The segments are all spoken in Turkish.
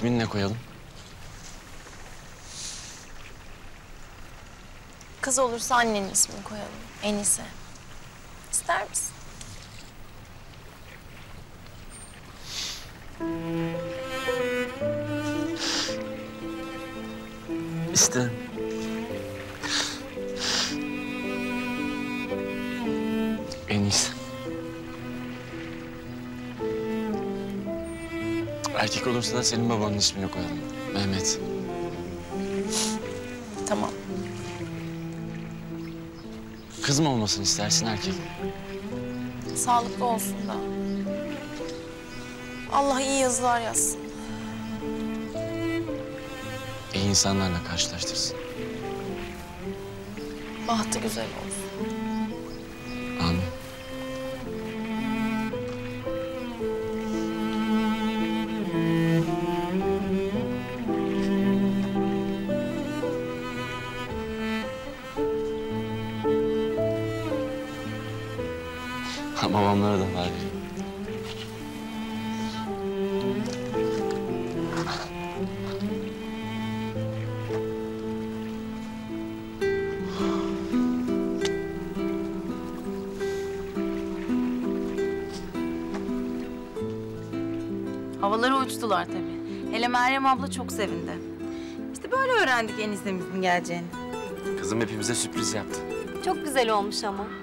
İsmini ne koyalım? Kız olursa annenin ismini koyalım. Enise. İster misin? İsterim. En iyisi. Erkek olursa da senin babanın ismini koyalım. Mehmet. Tamam. Kız mı olmasını istersin erkek? Sağlıklı olsun da. Allah iyi yazılar yazsın. İyi insanlarla karşılaştırsın. Bahtı güzel olsun. Babamlara da var. Havalara uçtular tabii. Hele Meryem abla çok sevindi. İşte böyle öğrendik eniştemizin geleceğini. Kızım hepimize sürpriz yaptı. Çok güzel olmuş ama.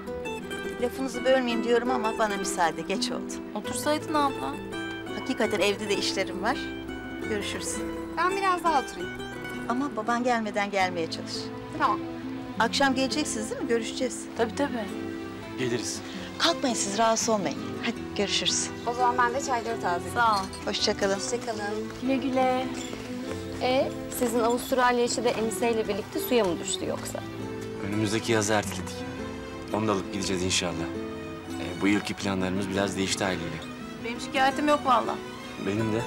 Lafınızı bölmeyeyim diyorum ama bana müsaade geç oldu. Otursaydın abla. Hakikaten evde de işlerim var. Görüşürüz. Ben biraz daha oturayım. Ama baban gelmeden gelmeye çalış. Tamam. Akşam geleceksiniz değil mi? Görüşeceğiz. Tabii tabii. Geliriz. Kalkmayın siz rahatsız olmayın. Hadi görüşürüz. O zaman ben de çayları tazeleyeyim. Sağ ol. Hoşça kalın. Hoşçakalın. Güle güle. E sizin Avustralya işi de Enise ile birlikte suya mı düştü yoksa? Önümüzdeki yazı erteledik. Onu da alıp gideceğiz inşallah. Ee, bu yılki planlarımız biraz değişti aileyle. Benim şikayetim yok vallahi. Benim de.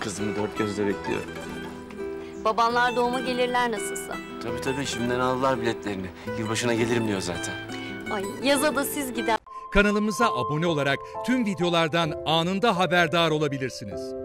Kızımı dört gözle bekliyor. Babanlar doğuma gelirler nasılsa. Tabii tabii şimdiden aldılar biletlerini. Yılbaşına gelirim diyor zaten. Ay yaza da siz gider. Kanalımıza abone olarak tüm videolardan anında haberdar olabilirsiniz.